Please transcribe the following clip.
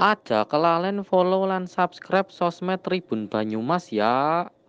Aja kelalen follow dan subscribe sosmed Tribun Banyumas ya.